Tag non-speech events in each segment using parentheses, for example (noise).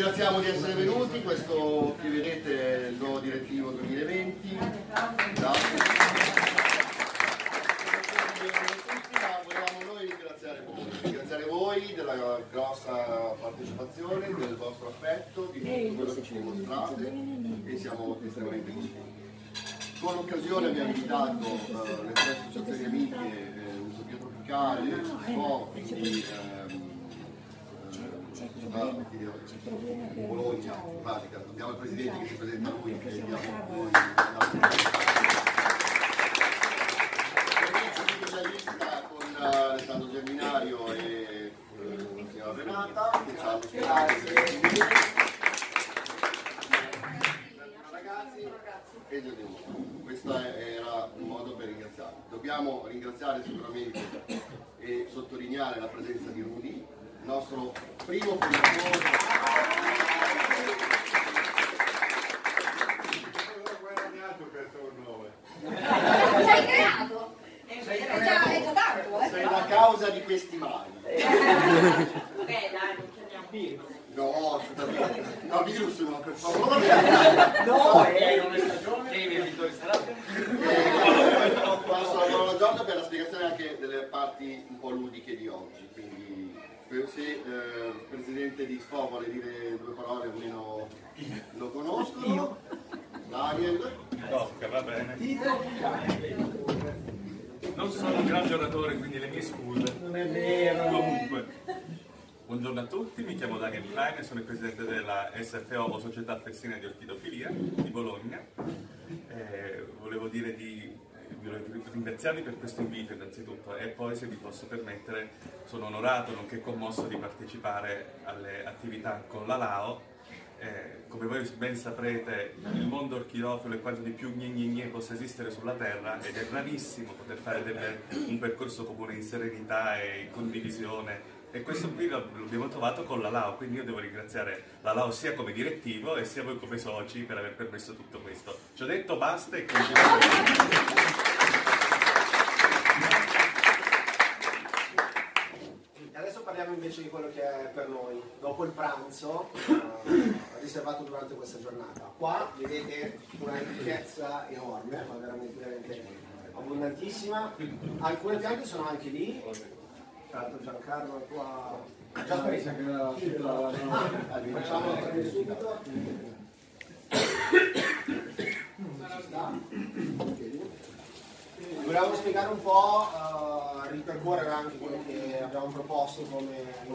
Ringraziamo di essere venuti, questo che vedete è il nuovo direttivo 2020. Grazie. Volevamo noi ringraziare voi, della grossa partecipazione, del vostro affetto, di tutto quello che ci dimostrate e siamo estremamente contenti. Con l'occasione abbiamo invitato eh, le tre associazioni amiche, eh, Utopia Tropicale, SPO, di ehm, eh, di Bologna, in pratica. Abbiamo il presidente che si presenta lui, che diamo poi specialista con eh, Alessandro Germinario e la signora Renata che ci hanno spiegato. Questo era un modo per ringraziarli. Dobbiamo ringraziare sicuramente e sottolineare la presenza di Rudy, nostro primo fondatore. L'hai creato? È già, è già dato, Sei eh? la causa di questi mali. Beh, dai, non chiamiamo. No, assolutamente. No, virus no, per favore. No, è una stagione e i venditori saranno. Eh, Passo la parola a Giorgio per la spiegazione anche delle parti un po' ludiche di oggi. Se eh, il presidente di Sfo vuole dire due parole almeno lo conoscono. Daniel. Tocca, va bene. Non sono un grande oratore, quindi le mie scuse. Non è vero. Comunque, buongiorno a tutti, mi chiamo Daniel Klein, sono il presidente della SFO Società Fessina di Orchidofilia di Bologna. Eh, volevo dire di ringraziarvi per questo invito innanzitutto e poi se vi posso permettere sono onorato nonché commosso di partecipare alle attività con la LAO eh, come voi ben saprete, il mondo orchidofilo è quanto di più gne gne gne possa esistere sulla Terra ed è rarissimo poter fare delle- un percorso comune in serenità e in condivisione. E questo qui l'abbiamo trovato con la LAO, quindi io devo ringraziare la LAO sia come direttivo e sia voi come soci per aver permesso tutto questo. Ci ho detto basta e continuate. Adesso parliamo invece di quello che è per noi. Dopo il pranzo, eh, (coughs) riservato durante questa giornata. Qua vedete una ricchezza enorme, ma veramente, veramente abbondantissima. Alcune piante sono anche lì. Tra l'altro Giancarlo è qua. Già (coughs) Facciamo prendere subito. (coughs) Ci sta? Volevamo spiegare un po', eh, ripercorrere anche quello che abbiamo proposto come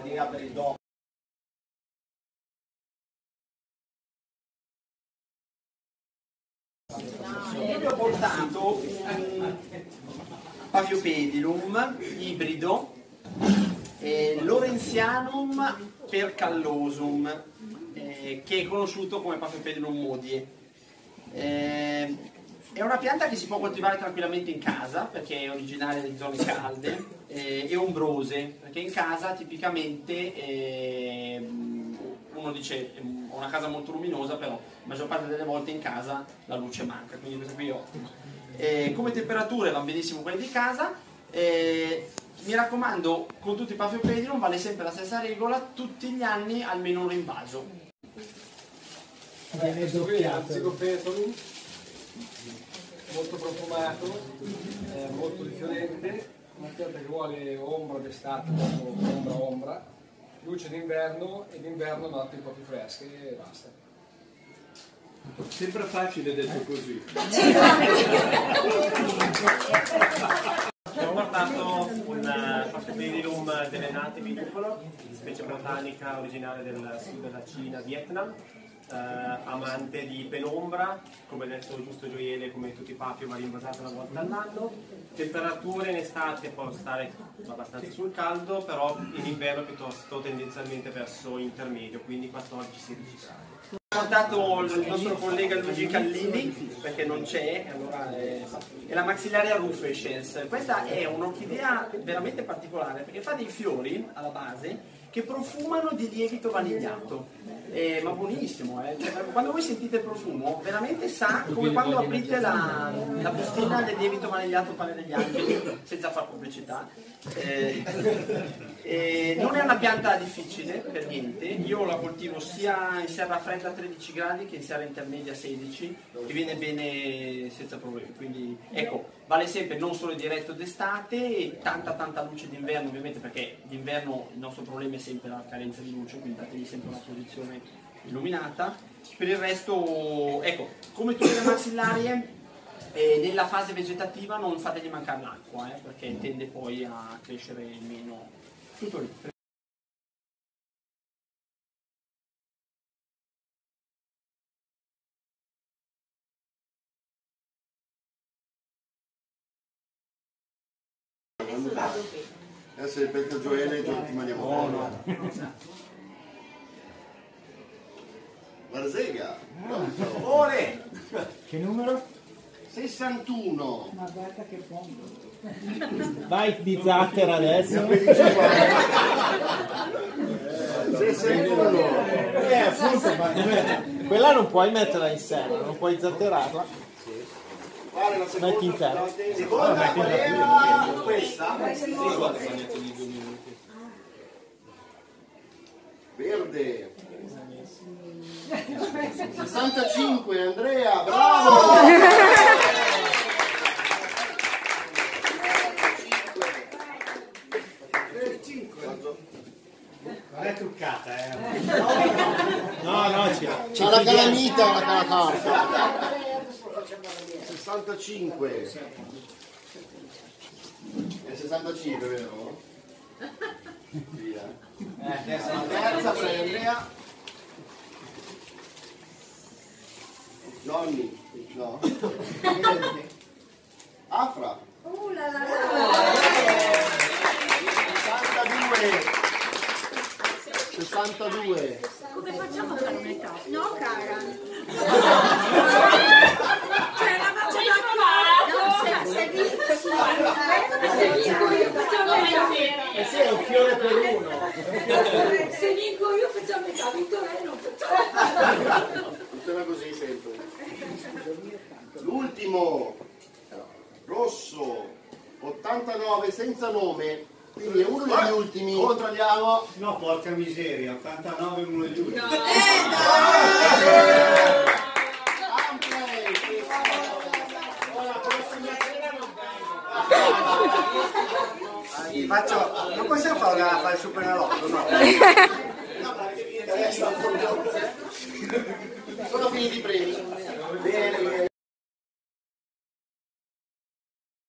idea per il dopo. Io ho portato un Paviopedilum ibrido eh, Lorenzianum percallosum eh, che è conosciuto come Paviopedilum modie. Eh, è una pianta che si può coltivare tranquillamente in casa perché è originaria di zone calde eh, e ombrose, perché in casa tipicamente eh, uno dice eh, ho una casa molto luminosa, però la maggior parte delle volte in casa la luce manca, quindi questa qui è ottima. Eh, come temperature vanno benissimo quelle di casa, eh, mi raccomando con tutti i Paphiopedilum vale sempre la stessa regola, tutti gli anni almeno uno invaso. Viene doppiato. Molto profumato, eh, molto differente, una pianta che vuole ombra d'estate, ombra ombra, luce d'inverno e d'inverno notti un po' più fresche e basta. Sembra facile detto così. Abbiamo portato un Paphiopedilum delenate bicupolo, specie botanica originaria del sud della Cina, Vietnam, eh, amante di penombra, come detto giusto gioiele, come tutti i papio va rinvasato una volta all'anno. Temperature in estate può stare abbastanza sul caldo, però in inverno piuttosto tendenzialmente verso intermedio, quindi 14-16 gradi. Ho portato il nostro collega Luigi Callini perché non c'è, allora è, è la Maxillaria rufescens. Questa è un'orchidea veramente particolare perché fa dei fiori alla base che profumano di lievito vanigliato. Eh, ma buonissimo, eh. Cioè, quando voi sentite il profumo, veramente sa come quando aprite la, la bustina del lievito vanigliato pane degli angeli, senza fare pubblicità. Eh, (laughs) Eh, non è una pianta difficile per niente, io la coltivo sia in serra fredda a 13 gradi che in serra intermedia a 16 e viene bene senza problemi. Quindi ecco, vale sempre non solo diretto d'estate e tanta tanta luce d'inverno ovviamente perché d'inverno il nostro problema è sempre la carenza di luce, quindi dategli sempre una posizione illuminata. Per il resto, ecco, come tutte le maxillarie, eh, nella fase vegetativa non fategli mancare l'acqua eh, perché tende poi a crescere meno. Tutto lì. Adesso il petto Gioele e ti mandiamo buono. Varzega, pronto? Ore! Che numero? 61. Ma guarda che fondo. Vai di zattera adesso. 61. Eh, appunto, ma quella non puoi metterla in serra, non puoi zatterarla. Quale la seconda? Metti in terra. Seconda questa? Verde. 65 Andrea, bravo! Non è truccata, eh. No, no, c'è. C'ha la calamita la calacarta. 65. È 65, vero? (laughs) Via. La terza per Andrea. Nonni. No. (laughs) Afra. Uh, la, la, la. 62. 62. Come facciamo a fare un'età? No, cara. (laughs) Cioè, la faccio da No, se, se vinco, sì. Se vinco io facciamo metà. Eh sì, è un fiore per uno. Se vinco io facciamo metà, vinco lei non facciamo (laughs) Funziona così sempre. L'ultimo. Rosso. 89 senza nome. Quindi è uno degli ultimi. Controlliamo. No, porca miseria, 89 uno degli ultimi. Ti faccio... Non possiamo fare una fare il superenalotto, no? (laughs) Sono finiti i premi. Bene, bene.